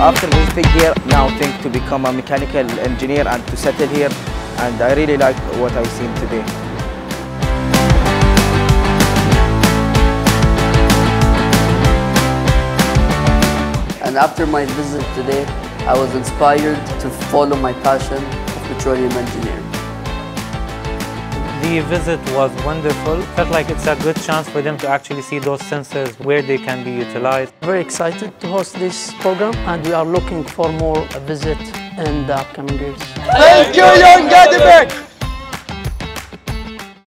after visiting here, now think to become a mechanical engineer and to settle here. And I really like what I've seen today. And after my visit today, I was inspired to follow my passion of petroleum engineering. The visit was wonderful. Felt like it's a good chance for them to actually see those sensors where they can be utilized. Very excited to host this program and we are looking for more visit in the upcoming years. Thank you, Young ADIPEC!